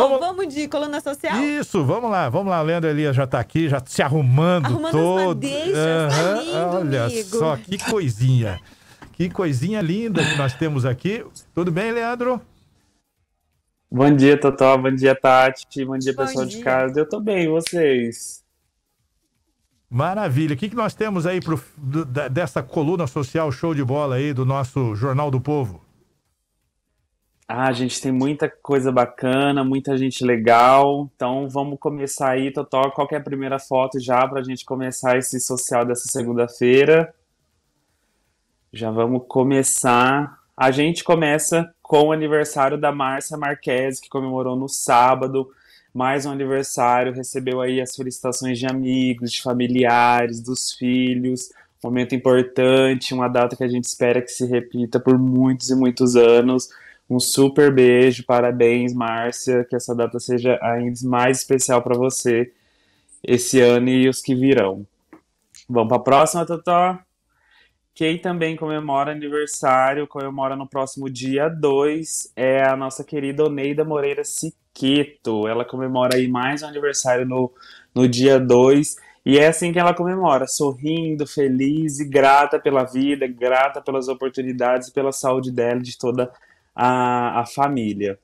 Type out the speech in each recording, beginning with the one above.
Bom, vamos... vamos de coluna social? Isso, vamos lá, vamos lá. O Leandro Elias já está aqui, já se arrumando, arrumando todo. Madeixas, uhum. tá lindo, Olha amigo. só, que coisinha. Que coisinha linda que nós temos aqui. Tudo bem, Leandro? Bom dia, Totó. Bom dia, Tati. Bom dia, Bom pessoal dia. de casa. Eu tô bem, e vocês? Maravilha. O que, que nós temos aí pro, do, dessa coluna social show de bola aí do nosso Jornal do Povo? Ah, gente tem muita coisa bacana, muita gente legal. Então vamos começar aí, Totó. Qual é a primeira foto já para a gente começar esse social dessa segunda-feira? Já vamos começar. A gente começa com o aniversário da Márcia Marques, que comemorou no sábado. Mais um aniversário, recebeu aí as felicitações de amigos, de familiares, dos filhos. Momento importante, uma data que a gente espera que se repita por muitos e muitos anos. Um super beijo, parabéns, Márcia, que essa data seja ainda mais especial para você esse ano e os que virão. Vamos para a próxima, Totó? Quem também comemora aniversário, comemora no próximo dia 2, é a nossa querida Oneida Moreira Siqueto. Ela comemora aí mais um aniversário no, no dia 2. E é assim que ela comemora, sorrindo, feliz e grata pela vida, grata pelas oportunidades e pela saúde dela e de toda a, a família.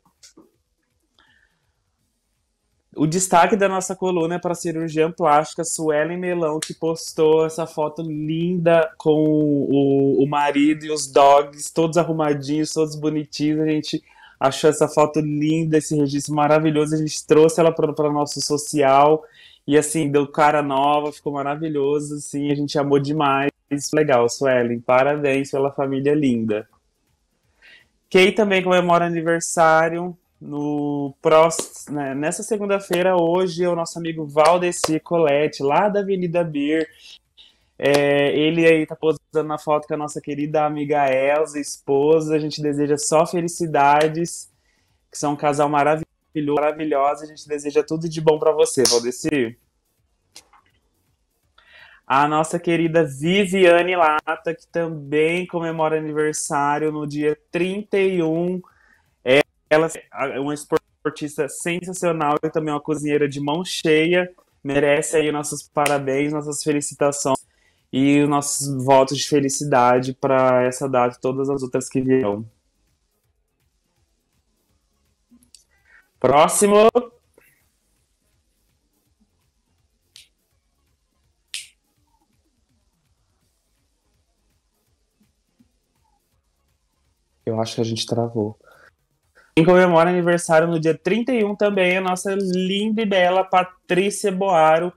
O destaque da nossa coluna é para a cirurgiã plástica Suelen Melão, que postou essa foto linda com o, o marido e os dogs, todos arrumadinhos, todos bonitinhos. A gente achou essa foto linda, esse registro maravilhoso. A gente trouxe ela para o nosso social e, assim, deu cara nova, ficou maravilhoso. Assim, a gente amou demais. Legal, Suelen. Parabéns pela família linda. Kay também comemora aniversário no próximo, né, nessa segunda-feira, hoje, é o nosso amigo Valdeci Colette, lá da Avenida Bir. É, ele aí tá posando na foto com a nossa querida amiga Elza, esposa. A gente deseja só felicidades, que são um casal maravilhoso, maravilhoso. A gente deseja tudo de bom para você, Valdeci. A nossa querida Viviane Lata, que também comemora aniversário no dia 31 ela é uma esportista sensacional e também uma cozinheira de mão cheia. Merece aí nossos parabéns, nossas felicitações e os nossos votos de felicidade para essa data e todas as outras que virão. Próximo. Eu acho que a gente travou. Quem comemora aniversário no dia 31 também é a nossa linda e bela Patrícia Boaro,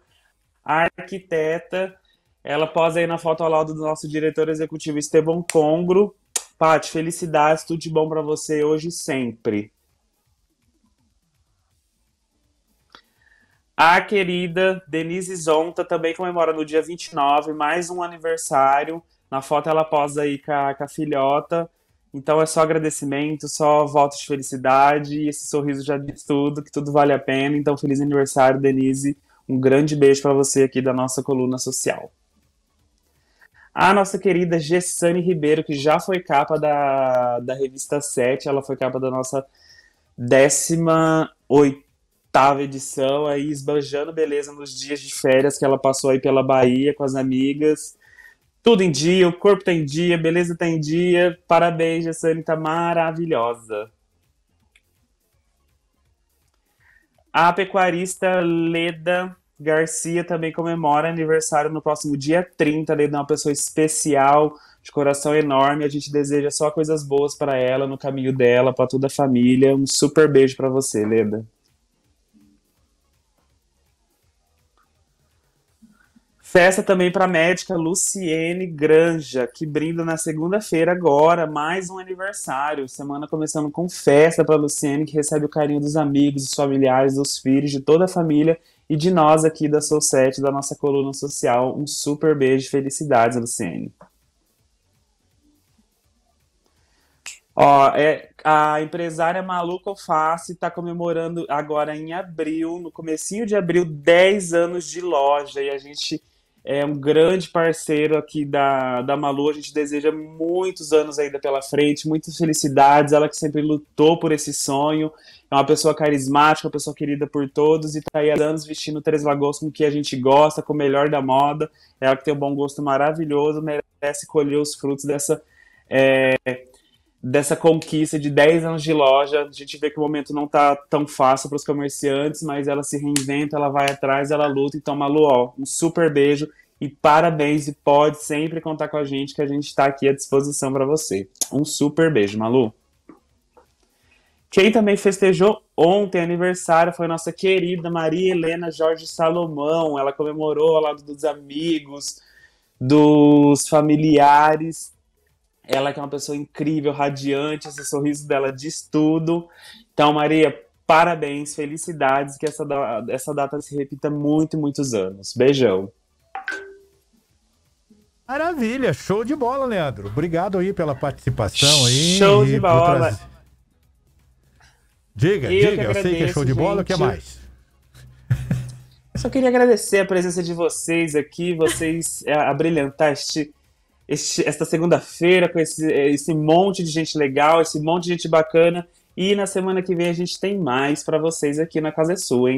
arquiteta. Ela posa aí na foto ao lado do nosso diretor executivo Estevão Congro. Paty, felicidades, tudo de bom para você hoje e sempre. A querida Denise Zonta também comemora no dia 29, mais um aniversário. Na foto ela posa aí com a, com a filhota. Então é só agradecimento, só votos de felicidade, e esse sorriso já diz tudo, que tudo vale a pena. Então, feliz aniversário, Denise. Um grande beijo para você aqui da nossa coluna social. A nossa querida Gessane Ribeiro, que já foi capa da, da revista 7, ela foi capa da nossa 18 edição, aí esbanjando beleza nos dias de férias que ela passou aí pela Bahia com as amigas tudo em dia, o corpo tá em dia, beleza tá em dia. Parabéns, Gessane, tá maravilhosa. A pecuarista Leda Garcia também comemora aniversário no próximo dia 30. Leda é uma pessoa especial, de coração enorme. A gente deseja só coisas boas para ela, no caminho dela, para toda a família. Um super beijo para você, Leda. Festa também para a médica Luciene Granja, que brinda na segunda-feira agora, mais um aniversário. Semana começando com festa para Luciene, que recebe o carinho dos amigos, dos familiares, dos filhos, de toda a família e de nós aqui da Soul 7, da nossa coluna social. Um super beijo de felicidades, Luciene. Ó, é, a empresária Maluca Alface está comemorando agora em abril, no comecinho de abril, 10 anos de loja. E a gente é um grande parceiro aqui da, da Malu. A gente deseja muitos anos ainda pela frente, muitas felicidades. Ela que sempre lutou por esse sonho é uma pessoa carismática, uma pessoa querida por todos e tá aí há anos vestindo Três Lagoas com o que a gente gosta, com o melhor da moda. Ela que tem um bom gosto maravilhoso, merece colher os frutos dessa, é, dessa conquista de 10 anos de loja. A gente vê que o momento não tá tão fácil para os comerciantes, mas ela se reinventa, ela vai atrás, ela luta. Então, Malu, ó, um super beijo e parabéns e pode sempre contar com a gente que a gente está aqui à disposição para você. Um super beijo, Malu. Quem também festejou ontem aniversário foi nossa querida Maria Helena Jorge Salomão. Ela comemorou ao lado dos amigos, dos familiares. Ela que é uma pessoa incrível, radiante, esse sorriso dela diz tudo. Então, Maria, parabéns, felicidades, que essa, essa data se repita muito e muitos anos. Beijão. Maravilha, show de bola, Leandro. Obrigado aí pela participação aí. Show de bola. Diga, eu diga, eu sei que é show de bola, o que mais? Só queria agradecer a presença de vocês aqui, vocês é, abrilhantar este, este, esta segunda-feira com esse, esse monte de gente legal, esse monte de gente bacana. E na semana que vem a gente tem mais para vocês aqui na Casa é Sua, hein?